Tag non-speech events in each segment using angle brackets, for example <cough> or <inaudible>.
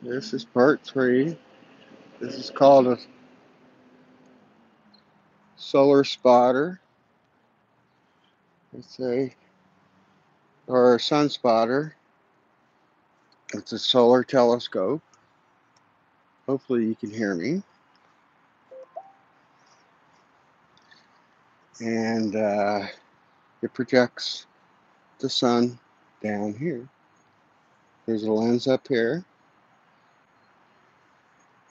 This is part three. This is called a solar spotter. It's a or a sun spotter. It's a solar telescope. Hopefully you can hear me. And uh, it projects the sun down here. There's a lens up here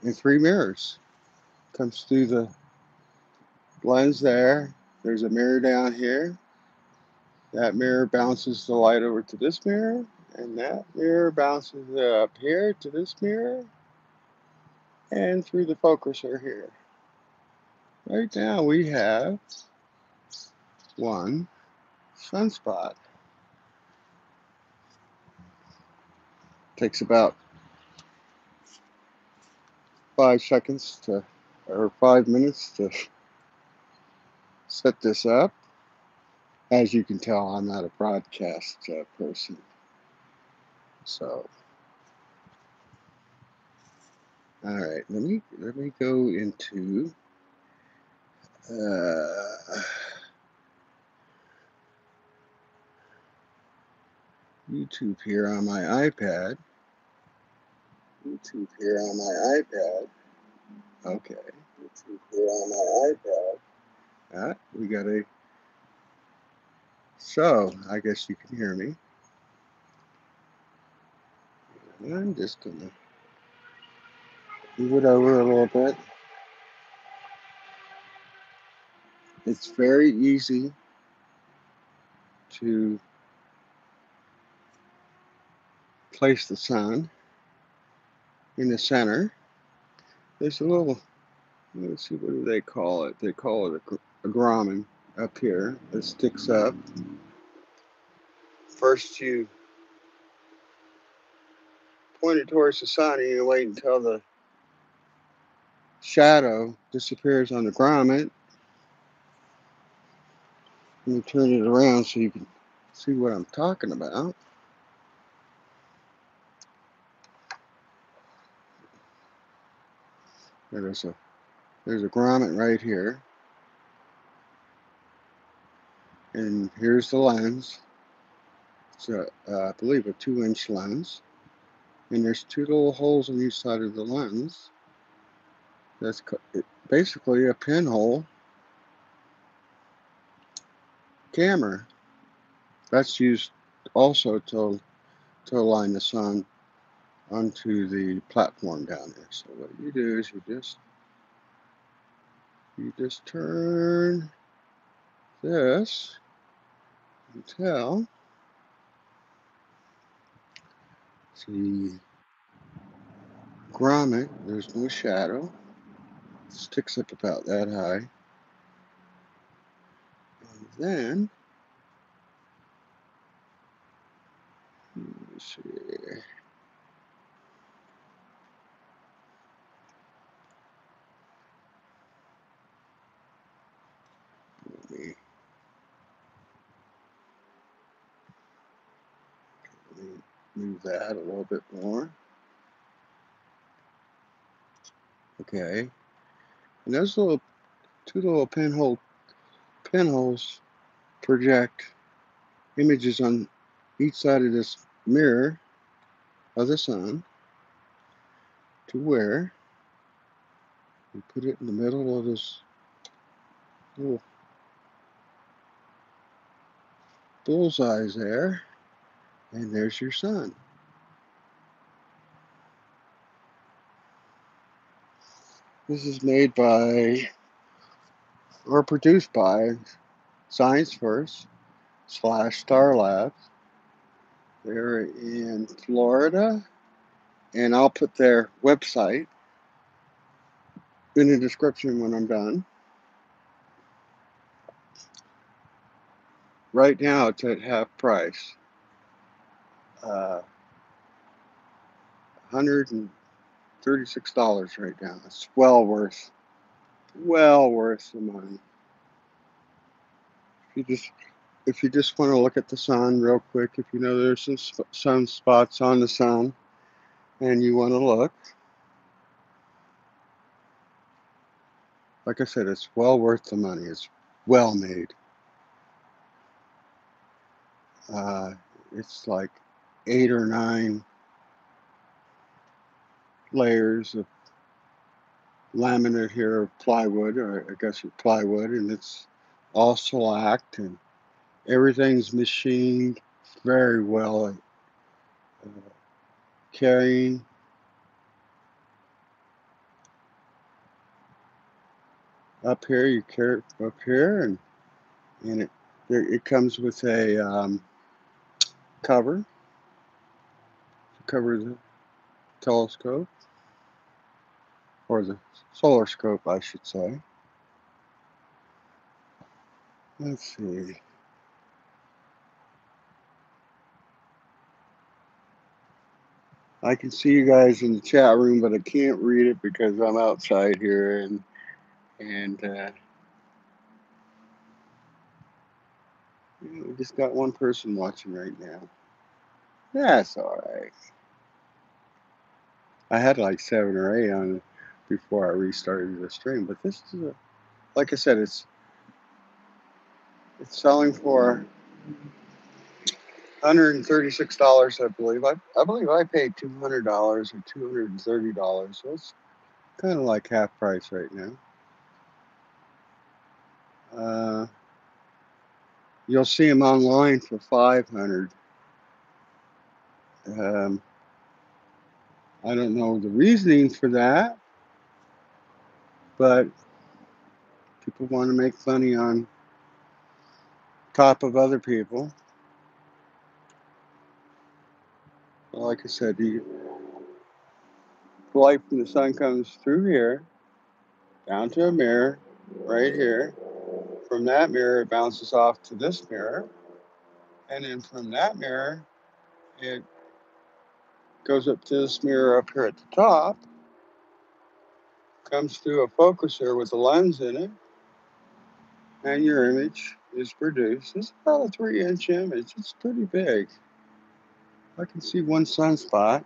and three mirrors. Comes through the lens there. There's a mirror down here. That mirror bounces the light over to this mirror, and that mirror bounces up here to this mirror, and through the focuser here. Right now we have one sunspot. Takes about five seconds to, or five minutes to set this up. As you can tell, I'm not a broadcast uh, person. So, all right, let me let me go into uh, YouTube here on my iPad. YouTube here on my iPad. Okay, YouTube here on my iPad. Ah, we got a. So, I guess you can hear me. I'm just gonna move it over a little bit. It's very easy to place the sun in the center. There's a little, let's see, what do they call it? They call it a, a grommet up here that sticks up. First, you point it towards the sun and you wait until the shadow disappears on the grommet. And you turn it around so you can see what I'm talking about. There's a there's a grommet right here. And here's the lens. It's a, uh, I believe a two inch lens. And there's two little holes on each side of the lens. That's basically a pinhole camera. That's used also to, to align the sun onto the platform down there. So what you do is you just you just turn this until see grommet, there's no shadow. Sticks up about that high. And then let me see. Move that a little bit more. Okay. And those little two little pinhole pinholes project images on each side of this mirror of the sun to where we put it in the middle of this little bullseyes there. And there's your sun. This is made by or produced by Science First slash Star Labs. They're in Florida, and I'll put their website in the description when I'm done. Right now, it's at half price uh, $136 right now. It's well worth, well worth the money. If you just, if you just want to look at the sun real quick, if you know there's some sun spots on the sun, and you want to look, like I said, it's well worth the money. It's well made. Uh, it's like eight or nine layers of laminate here of plywood, or I guess it's plywood, and it's all shellacked and everything's machined very well. Uh, carrying up here, you carry up here, and and it it comes with a um, cover cover the telescope or the solar scope, I should say. Let's see. I can see you guys in the chat room, but I can't read it because I'm outside here and and uh, we just got one person watching right now. That's all right. I had like seven or eight on before I restarted the stream, but this is a, like I said, it's it's selling for $136, I believe. I, I believe I paid $200 or $230, so it's kind of like half price right now. Uh, you'll see them online for 500 um, I don't know the reasoning for that, but people want to make money on top of other people. like I said, the light from the sun comes through here, down to a mirror, right here. From that mirror, it bounces off to this mirror. And then from that mirror, it goes up to this mirror up here at the top, comes through a focuser with a lens in it, and your image is produced. It's about a three inch image. It's pretty big. I can see one sunspot.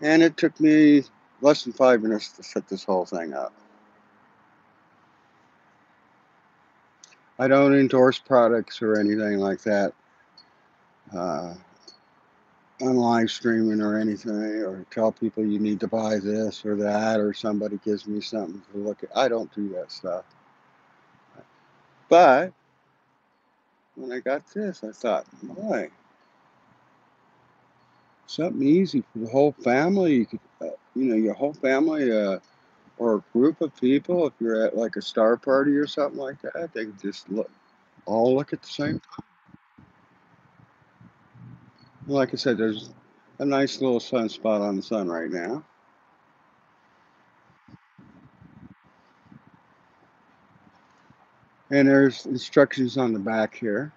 And it took me less than five minutes to set this whole thing up. I don't endorse products or anything like that uh, on live streaming or anything, or tell people you need to buy this or that, or somebody gives me something to look at. I don't do that stuff. But when I got this, I thought, boy, something easy for the whole family. You could, uh, you know, your whole family uh, or a group of people. If you're at like a star party or something like that, they just look, all look at the same time. Like I said, there's a nice little sunspot on the sun right now. And there's instructions on the back here.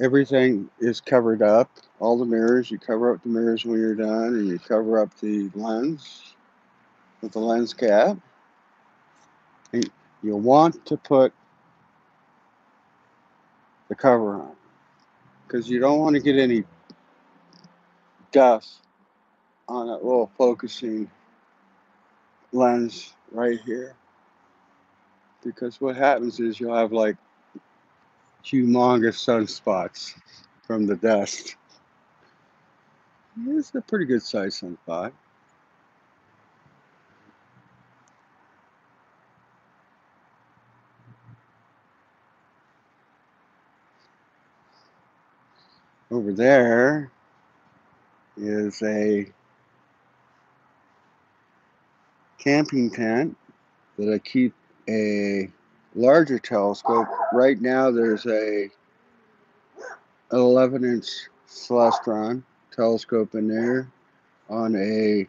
Everything is covered up. All the mirrors, you cover up the mirrors when you're done, and you cover up the lens with the lens cap. And you want to put the cover on because you don't want to get any dust on that little focusing lens right here because what happens is you'll have like humongous sunspots from the dust. It's a pretty good size sunspot. Over there is a camping tent that I keep a larger telescope. Right now, there's a 11 inch Celestron telescope in there on a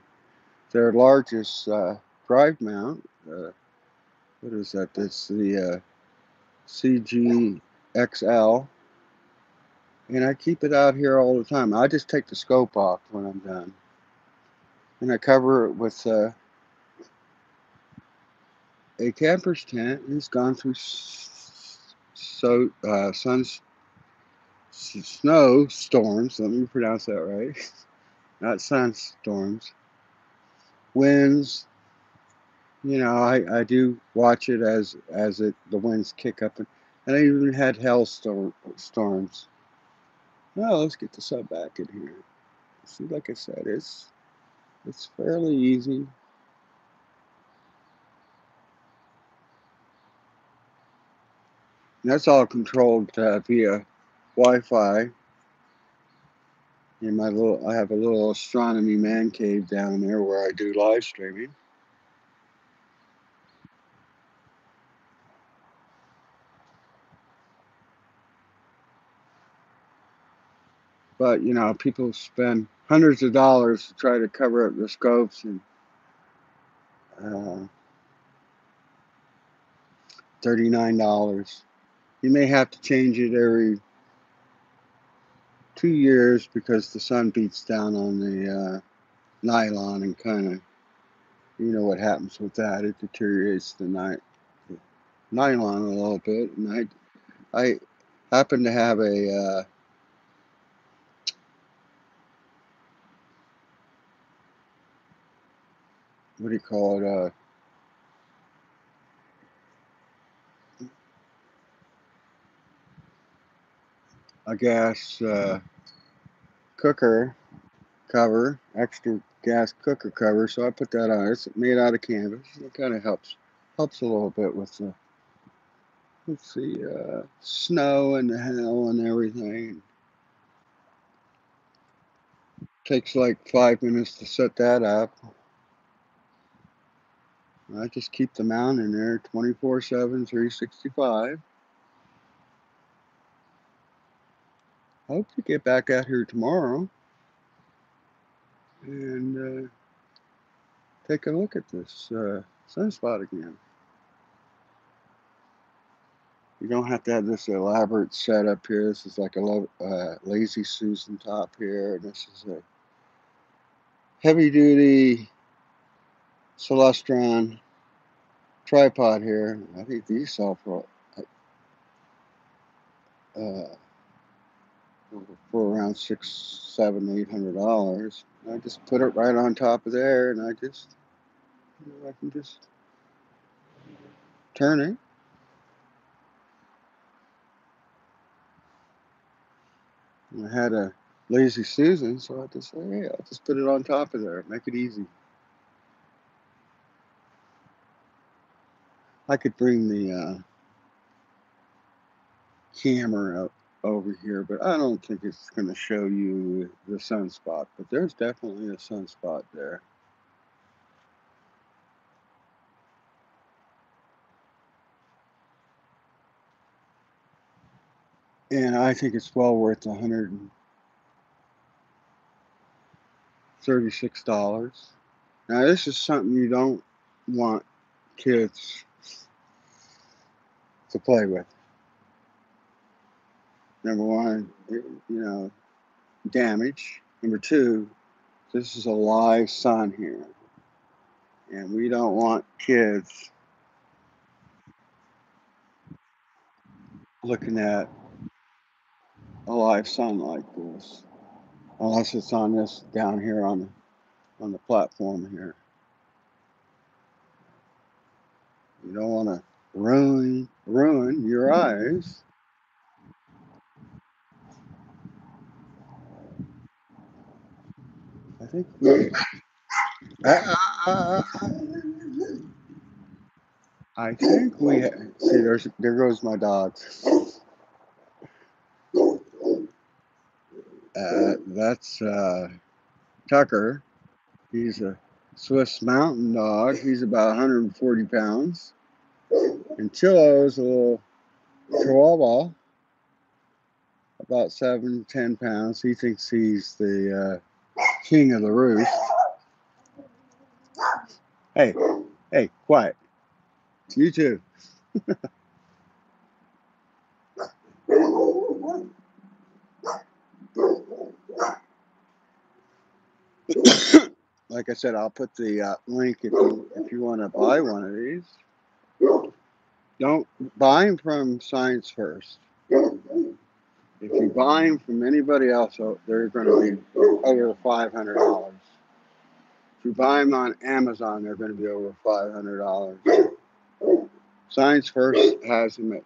their largest uh, drive mount. Uh, what is that? That's the uh, CGXL. And I keep it out here all the time. I just take the scope off when I'm done. And I cover it with uh, a camper's tent. He's gone through so uh, snow storms. Let me pronounce that right. <laughs> Not sunstorms. Winds. You know, I, I do watch it as as it the winds kick up, and, and I even had hailstorm storms. Well, let's get the sub back in here. See, like I said, it's it's fairly easy. And that's all controlled uh, via Wi-Fi. In my little, I have a little astronomy man cave down there where I do live streaming. But you know, people spend hundreds of dollars to try to cover up the scopes and uh, $39. You may have to change it every two years because the sun beats down on the uh, nylon and kind of, you know what happens with that. It deteriorates the, ni- the nylon a little bit. And I, I happen to have a uh, what do you call it? Uh, a gas uh, cooker cover, extra gas cooker cover. So I put that on. It's made out of canvas. It kind of helps helps a little bit with the let's see, uh, snow and the hail and everything. Takes like five minutes to set that up. I just keep the mount in there 24 7, 365. Hope to get back out here tomorrow and uh, take a look at this uh, sunspot again. You don't have to have this elaborate setup here. This is like a uh, lazy Susan top here. And this is a heavy duty Celestron tripod here. I think these sell for uh, for around six, seven, eight hundred dollars. I just put it right on top of there, and I just, you know, I can just turn it. I had a lazy Susan, so I just say, hey, I'll just put it on top of there, make it easy. I could bring the uh, camera up over here, but I don't think it's going to show you the sunspot, but there's definitely a sunspot there. And I think it's well worth $136. Now, this is something you don't want kids to play with number one, you know, damage. Number two, this is a live sun here. And we don't want kids looking at a live sun like this. Unless it's on this down here on the on the platform here. You don't want to ruin ruin your eyes think I think we see. There's there goes my dog. Uh, that's uh, Tucker. He's a Swiss Mountain Dog. He's about 140 pounds. And Chilo is a little Chihuahua, about seven, ten pounds. He thinks he's the uh, king of the roost. Hey, hey, quiet. You too. <coughs> like I said, I'll put the uh, link if you if you want to buy one of these. Don't buy them from Science First. If you buy them from anybody else, they're going to be over five hundred dollars. If you buy them on Amazon, they're going to be over five hundred dollars. Science First has them at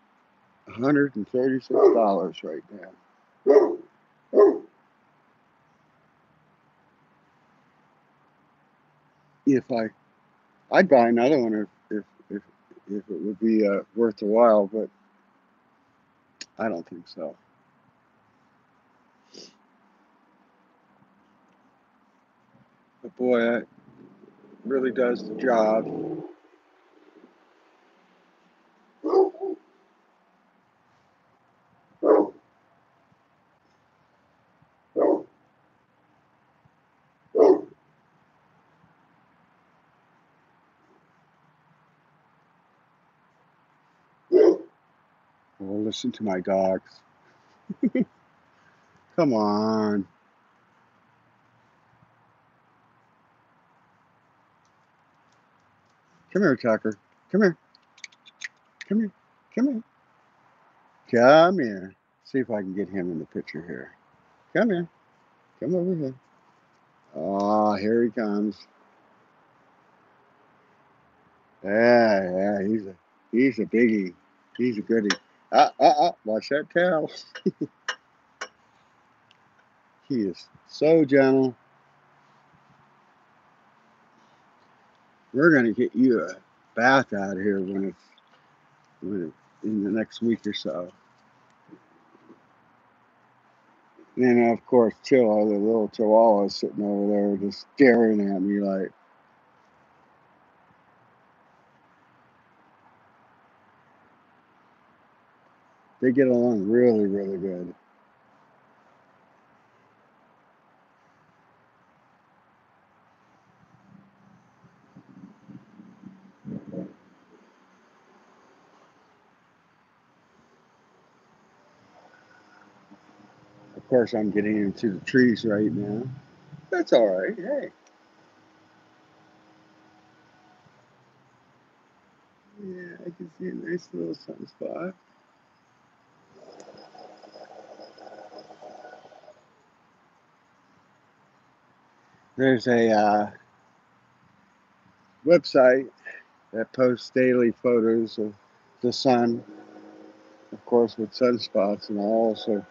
one hundred and thirty-six dollars right now. If I, I'd buy another one if if if, if it would be uh, worth the while, but I don't think so. But boy, it really does the job. Listen to my dogs. <laughs> Come on. Come here, Tucker. Come here. Come here. Come here. Come here. See if I can get him in the picture here. Come here. Come over here. Oh, here he comes. Yeah, yeah, he's a he's a biggie. He's a goodie. Ah, ah, ah, watch that tail. <laughs> he is so gentle. We're gonna get you a bath out of here when it's when it, in the next week or so. And of course, Chilla, the little chihuahua, is sitting over there just staring at me like, they get along really, really good. Of course, I'm getting into the trees right now. That's all right. Hey. Yeah, I can see a nice little sunspot. There's a uh, website that posts daily photos of the sun, of course, with sunspots, and also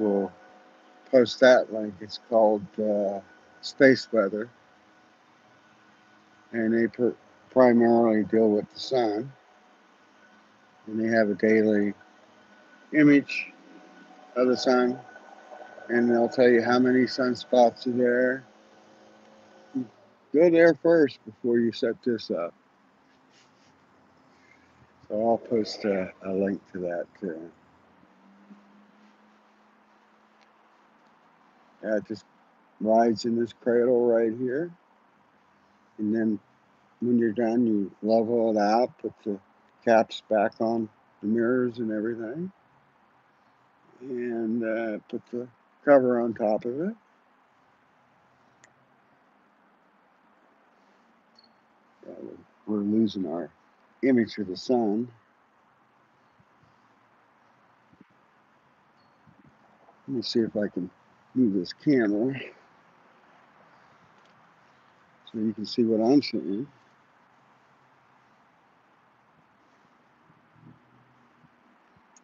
will post that link. It's called uh, Space Weather, and they pr- primarily deal with the sun, and they have a daily image of the sun, and they'll tell you how many sunspots are there Go there first before you set this up. So I'll post a, a link to that too. It just rides in this cradle right here. And then when you're done, you level it out, put the caps back on the mirrors and everything, and uh, put the cover on top of it. We're, we're losing our image of the sun. Let me see if I can move this camera so you can see what I'm seeing.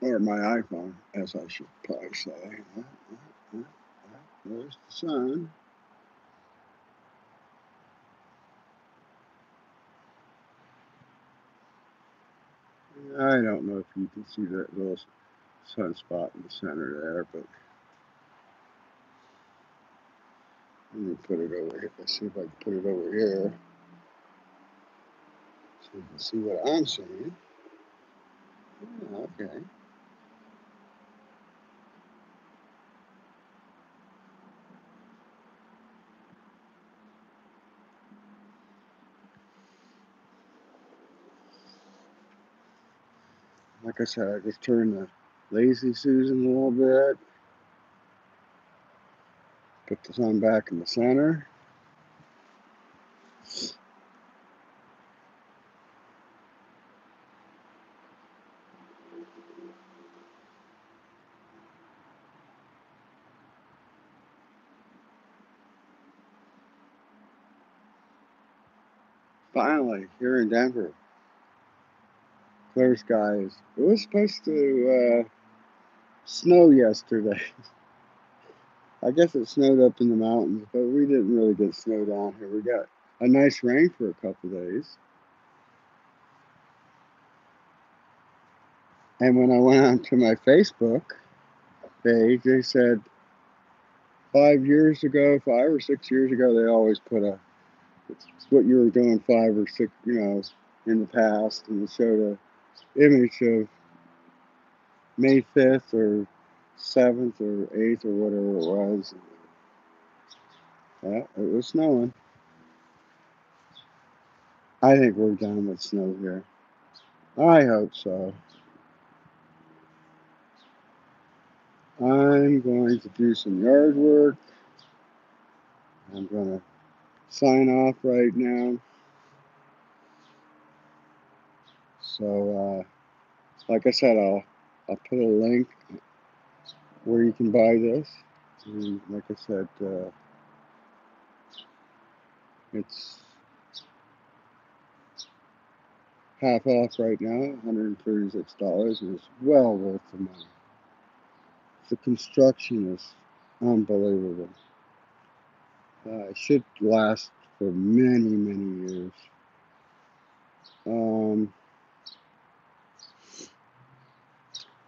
Or my iPhone, as I should probably say. Uh, uh, uh, there's the sun. I don't know if you can see that little sunspot in the center there, but let me put it over here. Let's see if I can put it over here so you can see what I'm saying. Yeah, okay. Like I said, I just turned the lazy Susan a little bit. Put the thumb back in the center. Finally, here in Denver, clear skies. It was supposed to uh, snow yesterday. <laughs> I guess it snowed up in the mountains, but we didn't really get snow down here. We got a nice rain for a couple days. And when I went onto my Facebook page, they said five years ago, five or six years ago, they always put a it's what you were doing five or six, you know, in the past, and it showed a image of May fifth or seventh or eighth or whatever it was. Yeah, it was snowing. I think we're done with snow here. I hope so. I'm going to do some yard work. I'm going to sign off right now. So, uh, like I said, I'll, I'll put a link where you can buy this. And like I said, uh, it's half off right now, $136, and it's well worth the money. The construction is unbelievable. Uh, it should last for many, many years. Um,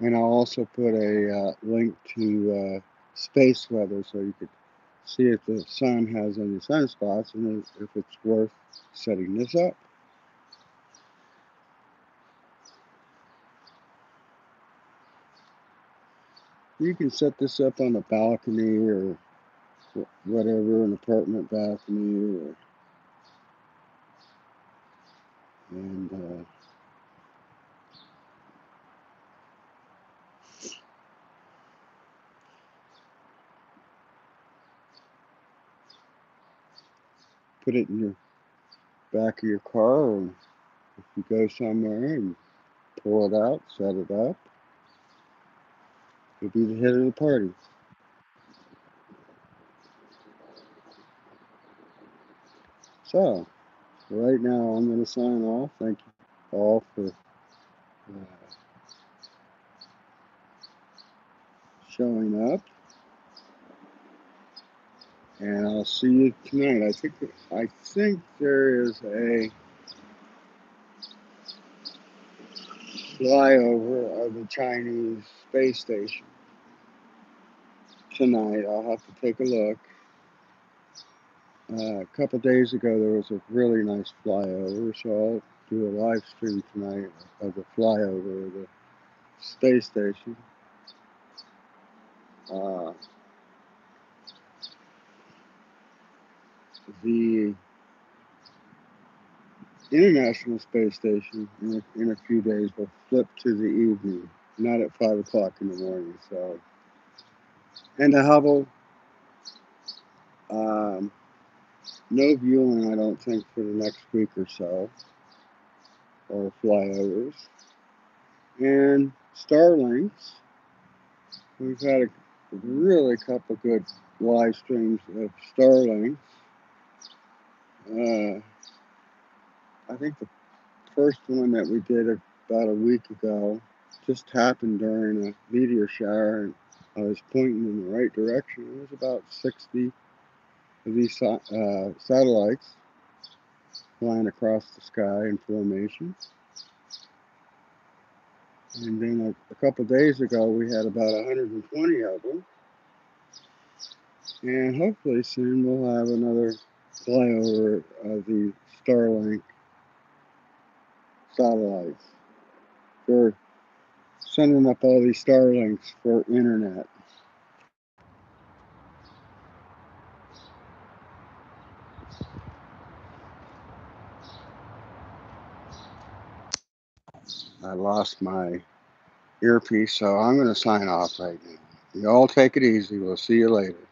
and I'll also put a uh, link to uh, space weather so you could see if the sun has any sunspots and if it's worth setting this up. You can set this up on a balcony or whatever, an apartment balcony, or, and uh, put it in your back of your car, and if you go somewhere and pull it out, set it up, you'll be the head of the party. So, right now I'm going to sign off. Thank you all for uh, showing up. And I'll see you tonight. I think I think there is a flyover of the Chinese space station tonight. I'll have to take a look. Uh, a couple days ago, there was a really nice flyover, so I'll do a live stream tonight of the flyover of the space station. Uh, the International Space Station in a, in a few days will flip to the evening, not at 5 o'clock in the morning. So, And the Hubble, um, no viewing, I don't think, for the next week or so, or flyovers. And Starlinks, we've had a really couple good live streams of Starlinks. Uh, I think the first one that we did about a week ago just happened during a meteor shower, and I was pointing in the right direction. It was about 60 of these uh, satellites flying across the sky in formation. And then a, a couple days ago, we had about 120 of them. And hopefully soon we'll have another flyover of the Starlink satellites. We're sending up all these Starlinks for internet. I lost my earpiece, so I'm going to sign off right now. You all take it easy. We'll see you later.